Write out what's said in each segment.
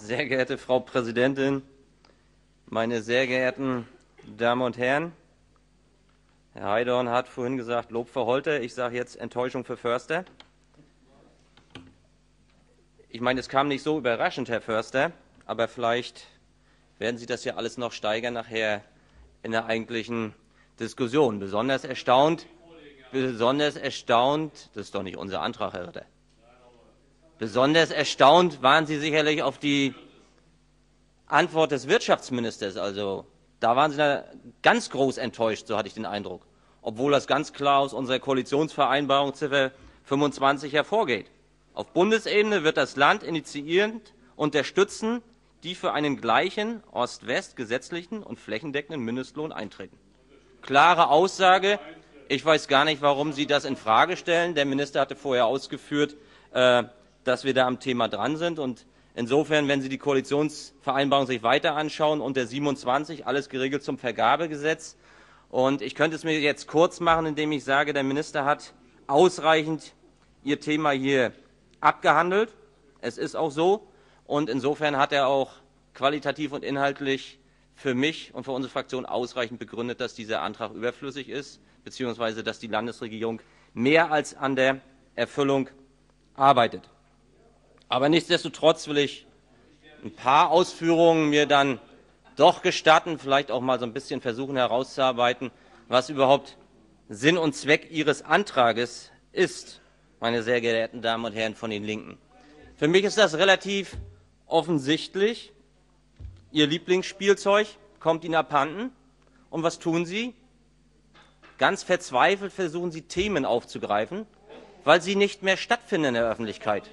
Sehr geehrte Frau Präsidentin, meine sehr geehrten Damen und Herren! Herr Heidorn hat vorhin gesagt, Lob für Holte. Ich sage jetzt Enttäuschung für Förster. Ich meine, es kam nicht so überraschend, Herr Förster, aber vielleicht werden Sie das ja alles noch steigern nachher in der eigentlichen Diskussion. Besonders erstaunt, besonders erstaunt, das ist doch nicht unser Antrag, Herr Ritter. Besonders erstaunt waren Sie sicherlich auf die Antwort des Wirtschaftsministers. Also da waren Sie ganz groß enttäuscht, so hatte ich den Eindruck, obwohl das ganz klar aus unserer Koalitionsvereinbarung Ziffer 25 hervorgeht. Auf Bundesebene wird das Land initiierend unterstützen, die für einen gleichen Ost-West gesetzlichen und flächendeckenden Mindestlohn eintreten. Klare Aussage. Ich weiß gar nicht, warum Sie das in Frage stellen. Der Minister hatte vorher ausgeführt, äh, dass wir da am Thema dran sind. Und insofern, wenn Sie die Koalitionsvereinbarung sich weiter anschauen, unter 27 alles geregelt zum Vergabegesetz. Und ich könnte es mir jetzt kurz machen, indem ich sage, der Minister hat ausreichend Ihr Thema hier abgehandelt. Es ist auch so. Und insofern hat er auch qualitativ und inhaltlich für mich und für unsere Fraktion ausreichend begründet, dass dieser Antrag überflüssig ist, beziehungsweise dass die Landesregierung mehr als an der Erfüllung arbeitet. Aber nichtsdestotrotz will ich ein paar Ausführungen mir dann doch gestatten, vielleicht auch mal so ein bisschen versuchen herauszuarbeiten, was überhaupt Sinn und Zweck Ihres Antrages ist, meine sehr geehrten Damen und Herren von den Linken. Für mich ist das relativ offensichtlich. Ihr Lieblingsspielzeug kommt Ihnen abhanden. Und was tun Sie? Ganz verzweifelt versuchen Sie Themen aufzugreifen, weil sie nicht mehr stattfinden in der Öffentlichkeit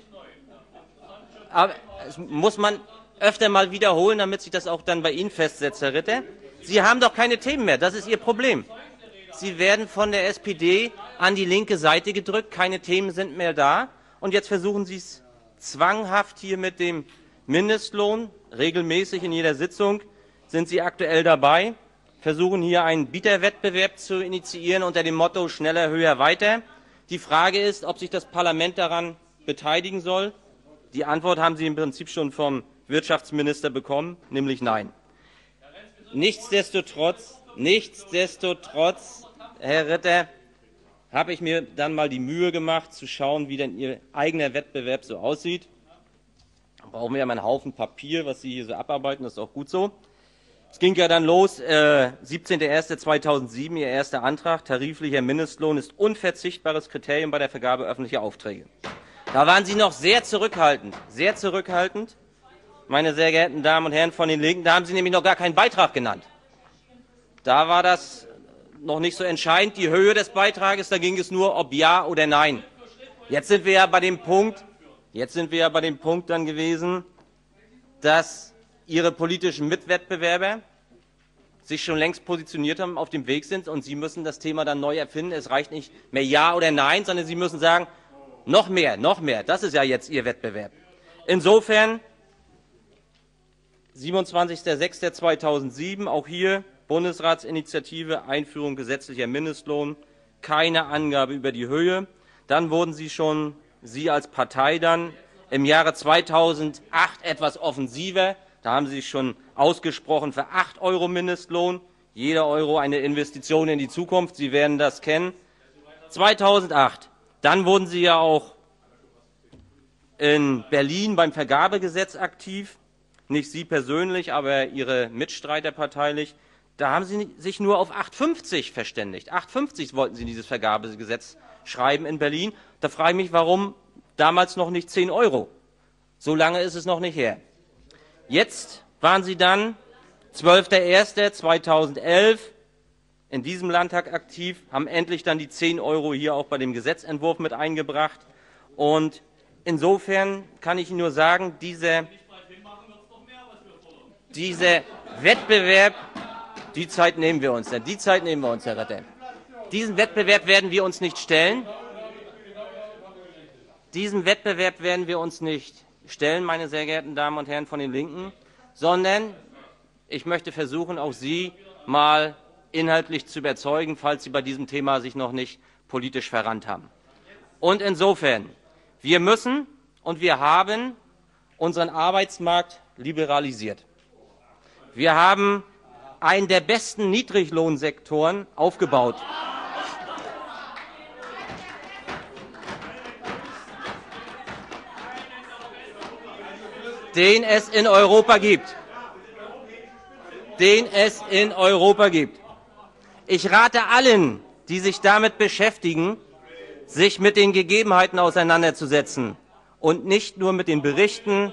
aber das muss man öfter mal wiederholen, damit sich das auch dann bei Ihnen festsetzt, Herr Ritter. Sie haben doch keine Themen mehr. Das ist Ihr Problem. Sie werden von der SPD an die linke Seite gedrückt. Keine Themen sind mehr da. Und jetzt versuchen Sie es zwanghaft hier mit dem Mindestlohn. Regelmäßig in jeder Sitzung sind Sie aktuell dabei, versuchen hier einen Bieterwettbewerb zu initiieren unter dem Motto schneller, höher, weiter. Die Frage ist, ob sich das Parlament daran beteiligen soll. Die Antwort haben Sie im Prinzip schon vom Wirtschaftsminister bekommen, nämlich nein. Nichtsdestotrotz, nichtsdestotrotz, Herr Ritter, habe ich mir dann mal die Mühe gemacht, zu schauen, wie denn Ihr eigener Wettbewerb so aussieht. Da brauchen wir ja mal einen Haufen Papier, was Sie hier so abarbeiten, das ist auch gut so. Es ging ja dann los, äh, 17.01.2007, Ihr erster Antrag, tariflicher Mindestlohn ist unverzichtbares Kriterium bei der Vergabe öffentlicher Aufträge. Da waren Sie noch sehr zurückhaltend, sehr zurückhaltend, meine sehr geehrten Damen und Herren von den Linken. Da haben Sie nämlich noch gar keinen Beitrag genannt. Da war das noch nicht so entscheidend, die Höhe des Beitrages. Da ging es nur, ob ja oder nein. Jetzt sind wir ja bei dem Punkt, jetzt sind wir ja bei dem Punkt dann gewesen, dass Ihre politischen Mitwettbewerber sich schon längst positioniert haben, auf dem Weg sind und Sie müssen das Thema dann neu erfinden. Es reicht nicht mehr Ja oder Nein, sondern Sie müssen sagen, noch mehr, noch mehr. Das ist ja jetzt Ihr Wettbewerb. Insofern 27.06.2007, auch hier Bundesratsinitiative Einführung gesetzlicher Mindestlohn, keine Angabe über die Höhe. Dann wurden Sie schon, Sie als Partei dann im Jahre 2008 etwas offensiver. Da haben Sie sich schon ausgesprochen für 8 Euro Mindestlohn. Jeder Euro eine Investition in die Zukunft. Sie werden das kennen. 2008 dann wurden Sie ja auch in Berlin beim Vergabegesetz aktiv. Nicht Sie persönlich, aber Ihre Mitstreiter parteilich. Da haben Sie sich nur auf 8,50 verständigt. 8,50 wollten Sie dieses Vergabegesetz schreiben in Berlin. Da frage ich mich, warum damals noch nicht 10 Euro. So lange ist es noch nicht her. Jetzt waren Sie dann 12.01.2011 in diesem Landtag aktiv, haben endlich dann die 10 Euro hier auch bei dem Gesetzentwurf mit eingebracht. Und insofern kann ich Ihnen nur sagen, dieser, dieser Wettbewerb, die Zeit nehmen wir uns, die Zeit nehmen wir uns, Herr Retter. Diesen Wettbewerb werden wir uns nicht stellen. Diesen Wettbewerb werden wir uns nicht stellen, meine sehr geehrten Damen und Herren von den Linken, sondern ich möchte versuchen, auch Sie mal inhaltlich zu überzeugen, falls Sie bei diesem Thema sich noch nicht politisch verrannt haben. Und insofern, wir müssen und wir haben unseren Arbeitsmarkt liberalisiert. Wir haben einen der besten Niedriglohnsektoren aufgebaut. den es in Europa gibt. Den es in Europa gibt. Ich rate allen, die sich damit beschäftigen, sich mit den Gegebenheiten auseinanderzusetzen und nicht nur mit den Berichten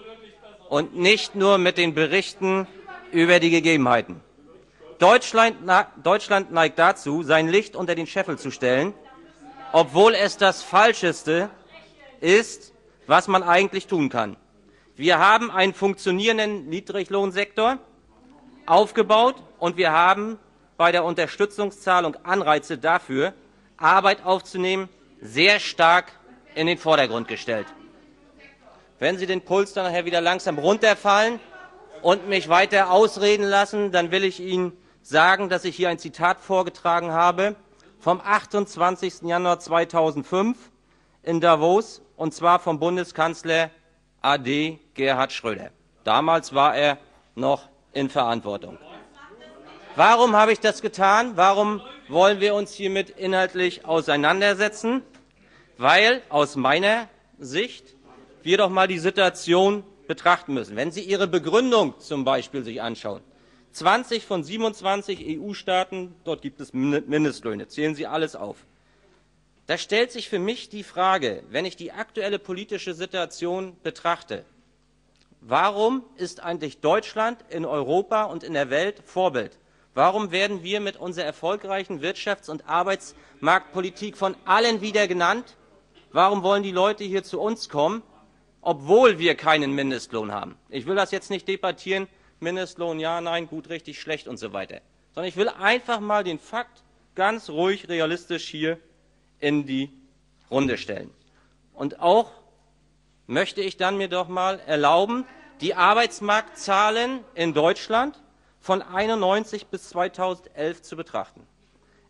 und nicht nur mit den Berichten über die Gegebenheiten. Deutschland, Deutschland neigt dazu, sein Licht unter den Scheffel zu stellen, obwohl es das Falscheste ist, was man eigentlich tun kann. Wir haben einen funktionierenden Niedriglohnsektor aufgebaut und wir haben bei der Unterstützungszahlung Anreize dafür, Arbeit aufzunehmen, sehr stark in den Vordergrund gestellt. Wenn Sie den Puls dann nachher wieder langsam runterfallen und mich weiter ausreden lassen, dann will ich Ihnen sagen, dass ich hier ein Zitat vorgetragen habe vom 28. Januar 2005 in Davos, und zwar vom Bundeskanzler AD Gerhard Schröder. Damals war er noch in Verantwortung. Warum habe ich das getan? Warum wollen wir uns hiermit inhaltlich auseinandersetzen? Weil aus meiner Sicht wir doch mal die Situation betrachten müssen. Wenn Sie Ihre Begründung zum Beispiel sich anschauen, 20 von 27 EU-Staaten, dort gibt es Mindestlöhne, zählen Sie alles auf. Da stellt sich für mich die Frage, wenn ich die aktuelle politische Situation betrachte, warum ist eigentlich Deutschland in Europa und in der Welt Vorbild? Warum werden wir mit unserer erfolgreichen Wirtschafts- und Arbeitsmarktpolitik von allen wieder genannt? Warum wollen die Leute hier zu uns kommen, obwohl wir keinen Mindestlohn haben? Ich will das jetzt nicht debattieren, Mindestlohn ja, nein, gut, richtig, schlecht und so weiter, sondern ich will einfach mal den Fakt ganz ruhig, realistisch hier in die Runde stellen. Und auch möchte ich dann mir doch mal erlauben, die Arbeitsmarktzahlen in Deutschland von 91 bis 2011 zu betrachten.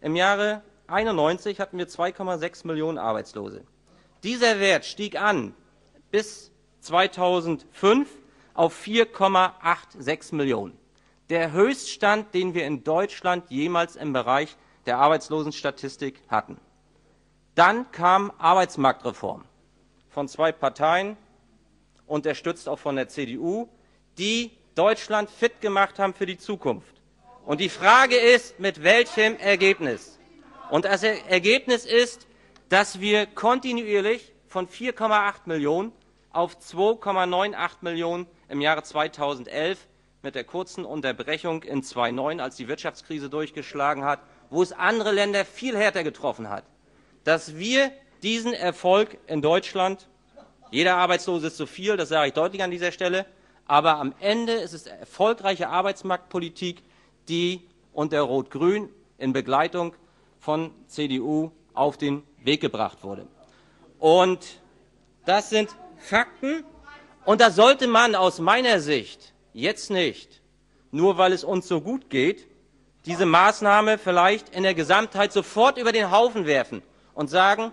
Im Jahre 91 hatten wir 2,6 Millionen Arbeitslose. Dieser Wert stieg an bis 2005 auf 4,86 Millionen. Der Höchststand, den wir in Deutschland jemals im Bereich der Arbeitslosenstatistik hatten. Dann kam Arbeitsmarktreform von zwei Parteien, unterstützt auch von der CDU, die Deutschland fit gemacht haben für die Zukunft. Und die Frage ist, mit welchem Ergebnis? Und das Ergebnis ist, dass wir kontinuierlich von 4,8 Millionen auf 2,98 Millionen im Jahre 2011 mit der kurzen Unterbrechung in 2009, als die Wirtschaftskrise durchgeschlagen hat, wo es andere Länder viel härter getroffen hat, dass wir diesen Erfolg in Deutschland, jeder Arbeitslose ist zu viel, das sage ich deutlich an dieser Stelle, aber am Ende ist es erfolgreiche Arbeitsmarktpolitik, die unter Rot-Grün in Begleitung von CDU auf den Weg gebracht wurde. Und das sind Fakten. Und da sollte man aus meiner Sicht jetzt nicht, nur weil es uns so gut geht, diese Maßnahme vielleicht in der Gesamtheit sofort über den Haufen werfen und sagen,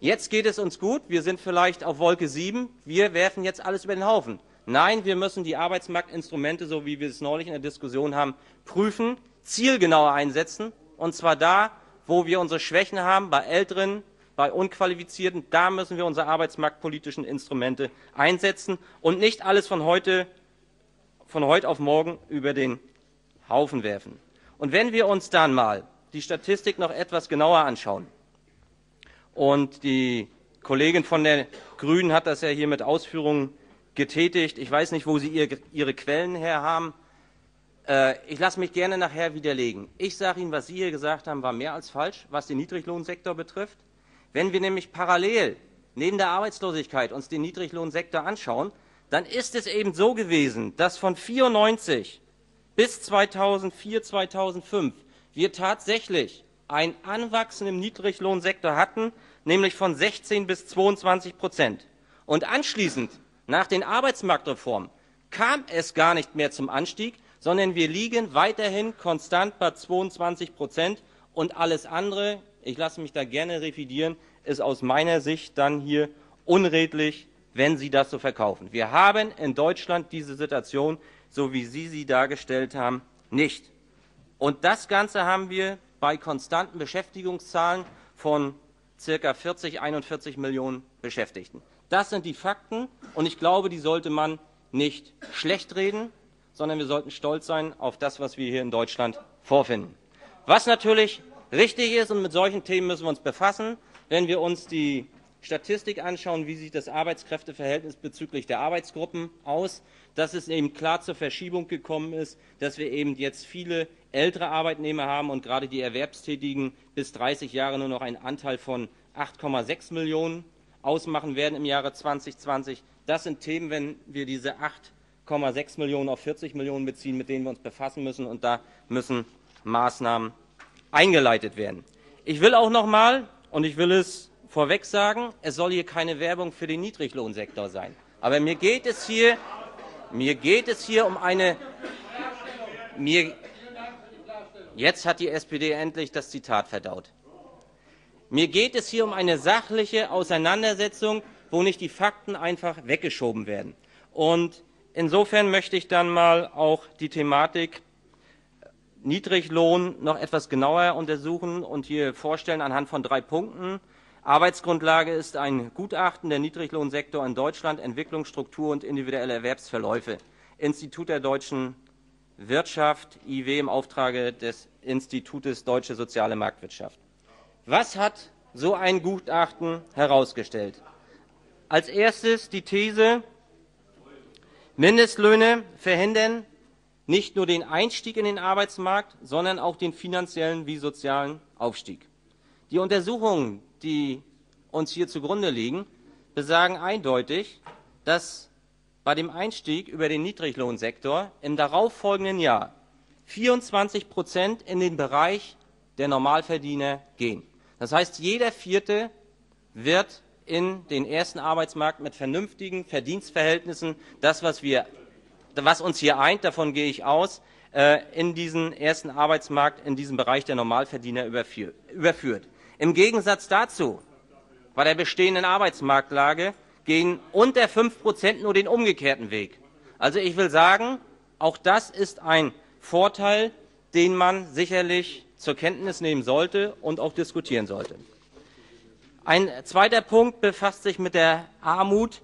jetzt geht es uns gut, wir sind vielleicht auf Wolke 7, wir werfen jetzt alles über den Haufen. Nein, wir müssen die Arbeitsmarktinstrumente, so wie wir es neulich in der Diskussion haben, prüfen, zielgenauer einsetzen, und zwar da, wo wir unsere Schwächen haben, bei Älteren, bei Unqualifizierten, da müssen wir unsere arbeitsmarktpolitischen Instrumente einsetzen und nicht alles von heute, von heute auf morgen über den Haufen werfen. Und wenn wir uns dann mal die Statistik noch etwas genauer anschauen, und die Kollegin von der Grünen hat das ja hier mit Ausführungen getätigt. Ich weiß nicht, wo Sie Ihre Quellen her haben. Äh, ich lasse mich gerne nachher widerlegen. Ich sage Ihnen, was Sie hier gesagt haben, war mehr als falsch, was den Niedriglohnsektor betrifft. Wenn wir nämlich parallel neben der Arbeitslosigkeit uns den Niedriglohnsektor anschauen, dann ist es eben so gewesen, dass von 94 bis 2004, 2005 wir tatsächlich einen anwachsenden Niedriglohnsektor hatten, nämlich von 16 bis 22 Prozent. Und anschließend, nach den Arbeitsmarktreformen, kam es gar nicht mehr zum Anstieg, sondern wir liegen weiterhin konstant bei 22 Prozent und alles andere, ich lasse mich da gerne revidieren, ist aus meiner Sicht dann hier unredlich wenn Sie das so verkaufen. Wir haben in Deutschland diese Situation, so wie Sie sie dargestellt haben, nicht. Und das Ganze haben wir bei konstanten Beschäftigungszahlen von ca. 40, 41 Millionen Beschäftigten. Das sind die Fakten, und ich glaube, die sollte man nicht schlecht reden, sondern wir sollten stolz sein auf das, was wir hier in Deutschland vorfinden. Was natürlich richtig ist, und mit solchen Themen müssen wir uns befassen, wenn wir uns die Statistik anschauen, wie sieht das Arbeitskräfteverhältnis bezüglich der Arbeitsgruppen aus, dass es eben klar zur Verschiebung gekommen ist, dass wir eben jetzt viele ältere Arbeitnehmer haben und gerade die Erwerbstätigen bis 30 Jahre nur noch einen Anteil von 8,6 Millionen ausmachen werden im Jahre 2020. Das sind Themen, wenn wir diese 8,6 Millionen auf 40 Millionen beziehen, mit denen wir uns befassen müssen. Und da müssen Maßnahmen eingeleitet werden. Ich will auch noch mal, und ich will es vorweg sagen, es soll hier keine Werbung für den Niedriglohnsektor sein. Aber mir geht es hier, mir geht es hier um eine, mir, jetzt hat die SPD endlich das Zitat verdaut. Mir geht es hier um eine sachliche Auseinandersetzung, wo nicht die Fakten einfach weggeschoben werden. Und insofern möchte ich dann mal auch die Thematik Niedriglohn noch etwas genauer untersuchen und hier vorstellen anhand von drei Punkten. Arbeitsgrundlage ist ein Gutachten der Niedriglohnsektor in Deutschland, Entwicklung, Struktur und individuelle Erwerbsverläufe. Institut der deutschen Wirtschaft, IW im Auftrage des Institutes Deutsche Soziale Marktwirtschaft. Was hat so ein Gutachten herausgestellt? Als erstes die These, Mindestlöhne verhindern nicht nur den Einstieg in den Arbeitsmarkt, sondern auch den finanziellen wie sozialen Aufstieg. Die Untersuchungen, die uns hier zugrunde liegen, besagen eindeutig, dass bei dem Einstieg über den Niedriglohnsektor im darauffolgenden Jahr 24 Prozent in den Bereich der Normalverdiener gehen. Das heißt, jeder Vierte wird in den ersten Arbeitsmarkt mit vernünftigen Verdienstverhältnissen, das, was wir was uns hier eint, davon gehe ich aus, äh, in diesen ersten Arbeitsmarkt, in diesen Bereich der Normalverdiener überführt. Im Gegensatz dazu, bei der bestehenden Arbeitsmarktlage gehen unter 5 Prozent nur den umgekehrten Weg. Also ich will sagen, auch das ist ein Vorteil, den man sicherlich zur Kenntnis nehmen sollte und auch diskutieren sollte. Ein zweiter Punkt befasst sich mit der Armut,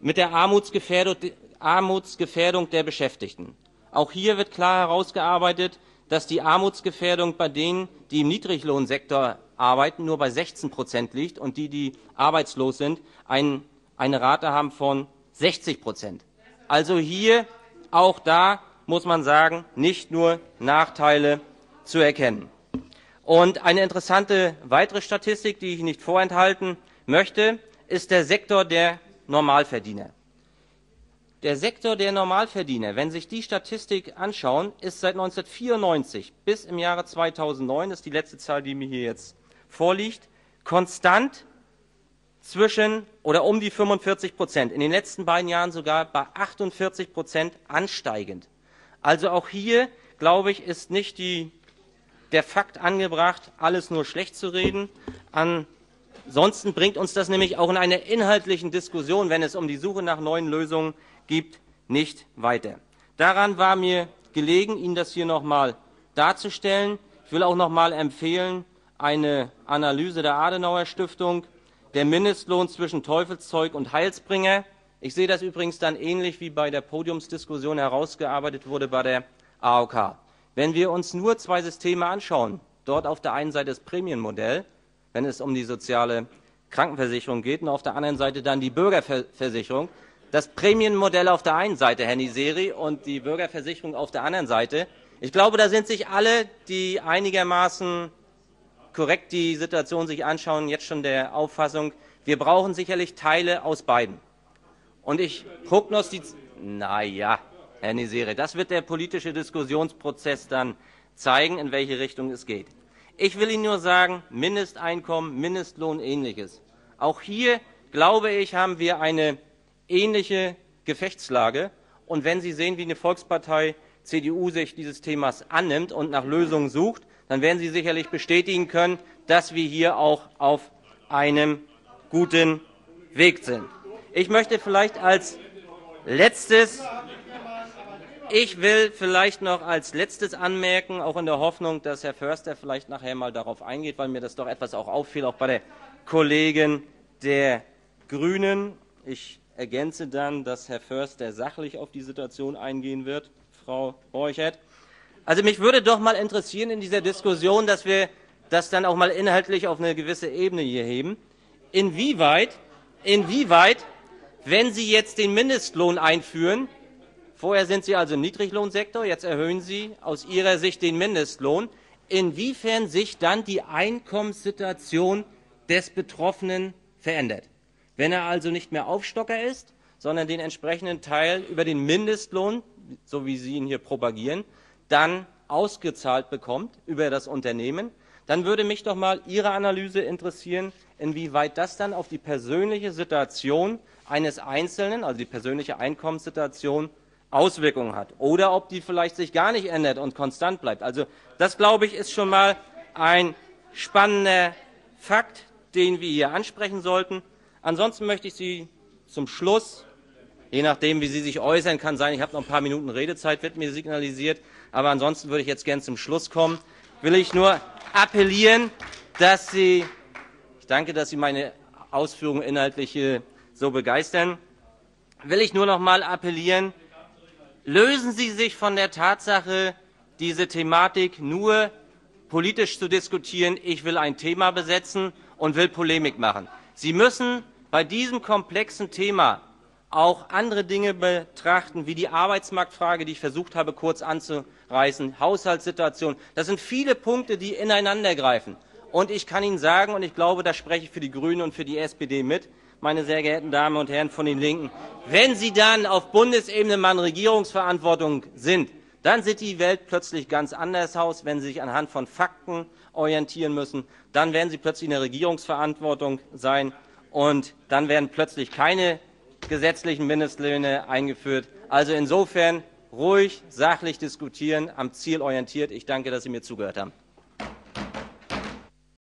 mit der Armutsgefährdung Armutsgefährdung der Beschäftigten. Auch hier wird klar herausgearbeitet, dass die Armutsgefährdung bei denen, die im Niedriglohnsektor arbeiten, nur bei 16 Prozent liegt und die, die arbeitslos sind, ein, eine Rate haben von 60 Prozent. Also hier, auch da muss man sagen, nicht nur Nachteile zu erkennen. Und eine interessante weitere Statistik, die ich nicht vorenthalten möchte, ist der Sektor der Normalverdiener. Der Sektor der Normalverdiener, wenn sich die Statistik anschauen, ist seit 1994 bis im Jahre 2009, das ist die letzte Zahl, die mir hier jetzt vorliegt, konstant zwischen oder um die 45 Prozent. In den letzten beiden Jahren sogar bei 48 Prozent ansteigend. Also auch hier, glaube ich, ist nicht die, der Fakt angebracht, alles nur schlecht zu reden. Ansonsten bringt uns das nämlich auch in einer inhaltlichen Diskussion, wenn es um die Suche nach neuen Lösungen gibt, nicht weiter. Daran war mir gelegen, Ihnen das hier noch einmal darzustellen. Ich will auch noch einmal empfehlen, eine Analyse der Adenauer Stiftung, der Mindestlohn zwischen Teufelszeug und Heilsbringer. Ich sehe das übrigens dann ähnlich wie bei der Podiumsdiskussion herausgearbeitet wurde bei der AOK. Wenn wir uns nur zwei Systeme anschauen, dort auf der einen Seite das Prämienmodell, wenn es um die soziale Krankenversicherung geht, und auf der anderen Seite dann die Bürgerversicherung, das Prämienmodell auf der einen Seite, Herr Niseri, und die Bürgerversicherung auf der anderen Seite. Ich glaube, da sind sich alle, die einigermaßen korrekt die Situation sich anschauen, jetzt schon der Auffassung, wir brauchen sicherlich Teile aus beiden. Und ich prognostiziere, naja, Herr Niseri, das wird der politische Diskussionsprozess dann zeigen, in welche Richtung es geht. Ich will Ihnen nur sagen, Mindesteinkommen, Mindestlohn, ähnliches. Auch hier, glaube ich, haben wir eine ähnliche Gefechtslage. Und wenn Sie sehen, wie eine Volkspartei CDU sich dieses Themas annimmt und nach Lösungen sucht, dann werden Sie sicherlich bestätigen können, dass wir hier auch auf einem guten Weg sind. Ich möchte vielleicht als letztes ich will vielleicht noch als letztes anmerken, auch in der Hoffnung, dass Herr Förster vielleicht nachher mal darauf eingeht, weil mir das doch etwas auch auffiel, auch bei der Kollegin der Grünen. Ich ergänze dann, dass Herr Förster sachlich auf die Situation eingehen wird, Frau Borchert. Also mich würde doch mal interessieren in dieser Diskussion, dass wir das dann auch mal inhaltlich auf eine gewisse Ebene hier heben. Inwieweit, inwieweit, wenn Sie jetzt den Mindestlohn einführen, Vorher sind Sie also im Niedriglohnsektor, jetzt erhöhen Sie aus Ihrer Sicht den Mindestlohn. Inwiefern sich dann die Einkommenssituation des Betroffenen verändert. Wenn er also nicht mehr Aufstocker ist, sondern den entsprechenden Teil über den Mindestlohn, so wie Sie ihn hier propagieren, dann ausgezahlt bekommt über das Unternehmen, dann würde mich doch mal Ihre Analyse interessieren, inwieweit das dann auf die persönliche Situation eines Einzelnen, also die persönliche Einkommenssituation Auswirkungen hat oder ob die vielleicht sich gar nicht ändert und konstant bleibt. Also das, glaube ich, ist schon mal ein spannender Fakt, den wir hier ansprechen sollten. Ansonsten möchte ich Sie zum Schluss, je nachdem, wie Sie sich äußern, kann sein, ich habe noch ein paar Minuten Redezeit, wird mir signalisiert, aber ansonsten würde ich jetzt gern zum Schluss kommen, will ich nur appellieren, dass Sie, ich danke, dass Sie meine Ausführungen inhaltlich so begeistern, will ich nur noch mal appellieren, lösen Sie sich von der Tatsache, diese Thematik nur politisch zu diskutieren. Ich will ein Thema besetzen und will Polemik machen. Sie müssen bei diesem komplexen Thema auch andere Dinge betrachten, wie die Arbeitsmarktfrage, die ich versucht habe, kurz anzureißen, Haushaltssituation. Das sind viele Punkte, die ineinandergreifen. Und ich kann Ihnen sagen, und ich glaube, da spreche ich für die Grünen und für die SPD mit, meine sehr geehrten Damen und Herren von den Linken, wenn Sie dann auf Bundesebene mal in Regierungsverantwortung sind, dann sieht die Welt plötzlich ganz anders aus, wenn Sie sich anhand von Fakten orientieren müssen. Dann werden Sie plötzlich in der Regierungsverantwortung sein und dann werden plötzlich keine gesetzlichen Mindestlöhne eingeführt. Also insofern ruhig, sachlich diskutieren, am Ziel orientiert. Ich danke, dass Sie mir zugehört haben.